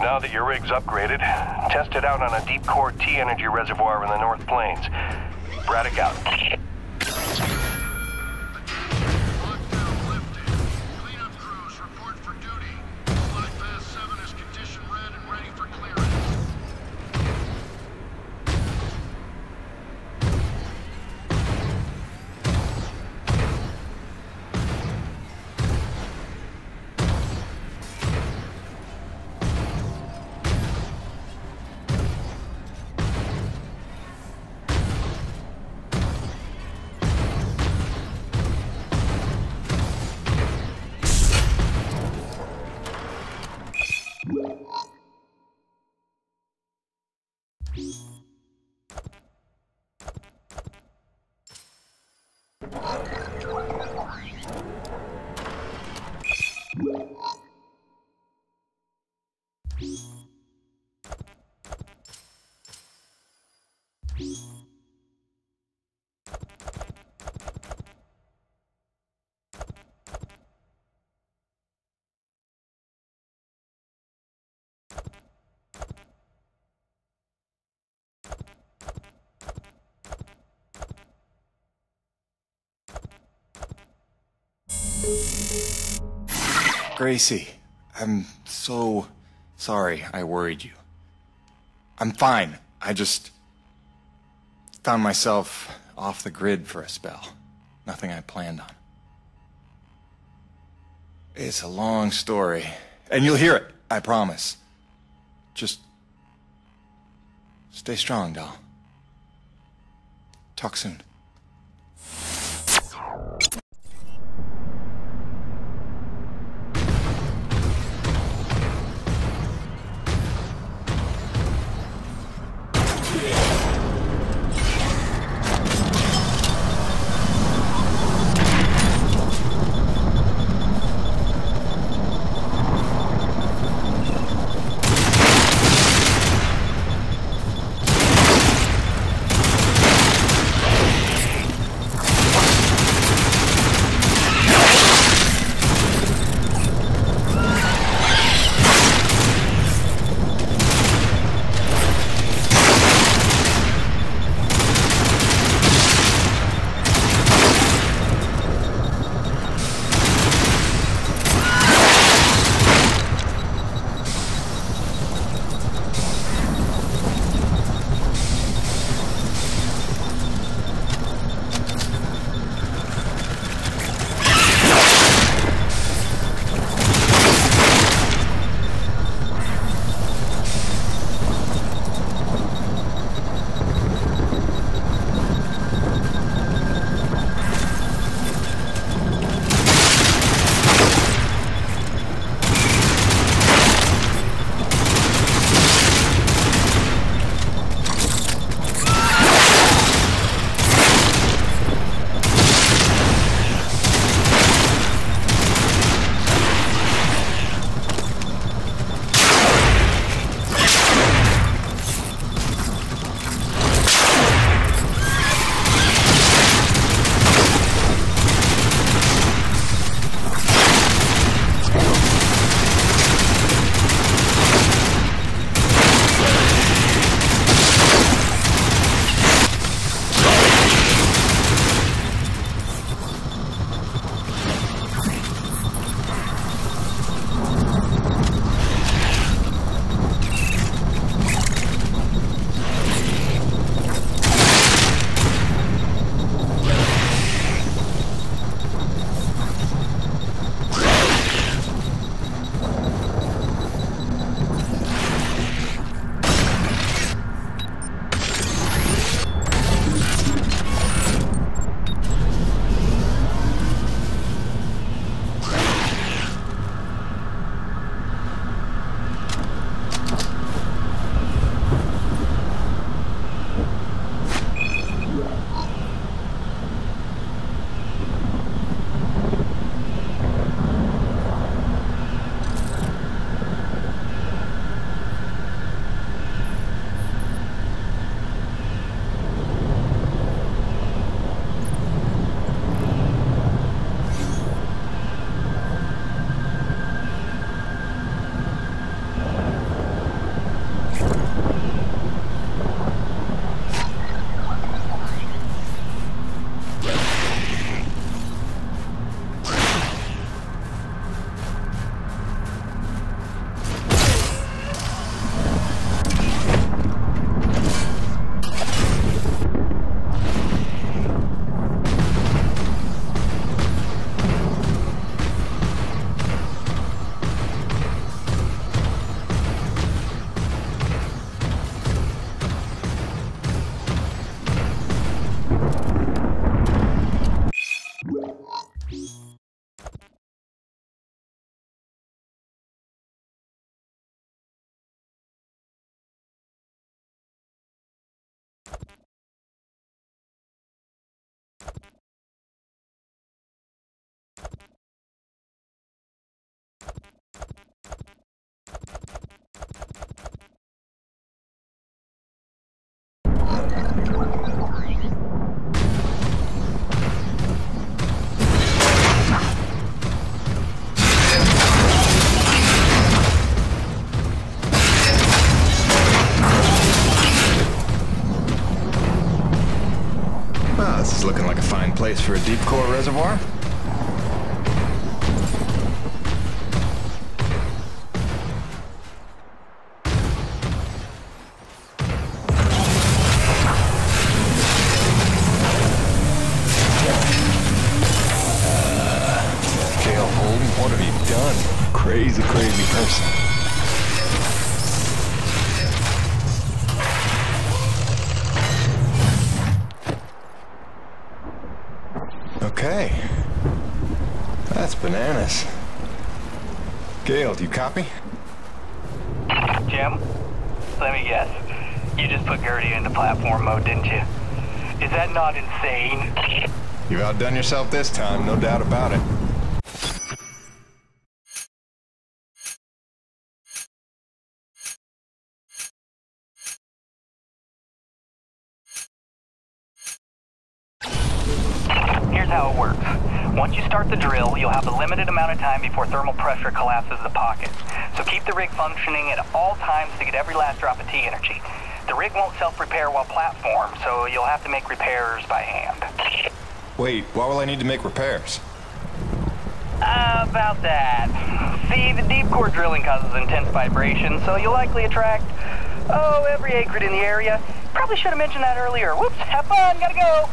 Now that your rig's upgraded, test it out on a deep core T-energy reservoir in the North Plains. Braddock out. Gracie, I'm so sorry I worried you. I'm fine. I just found myself off the grid for a spell. Nothing I planned on. It's a long story, and you'll hear it, I promise. Just stay strong, doll. Talk soon. Place for a deep core reservoir? Gale Holden, what have you done? Crazy, crazy person. You copy? Jim, let me guess. You just put Gertie into platform mode, didn't you? Is that not insane? You've outdone yourself this time, no doubt about it. Here's how it works. Once you start the drill, you'll have a limited amount of time before thermal pressure collapses the pocket. So keep the rig functioning at all times to get every last drop of T energy. The rig won't self-repair while platform, so you'll have to make repairs by hand. Wait, why will I need to make repairs? Uh, about that. See, the deep core drilling causes intense vibration, so you'll likely attract, oh, every Akrid in the area. Probably should have mentioned that earlier. Whoops, have fun, gotta go.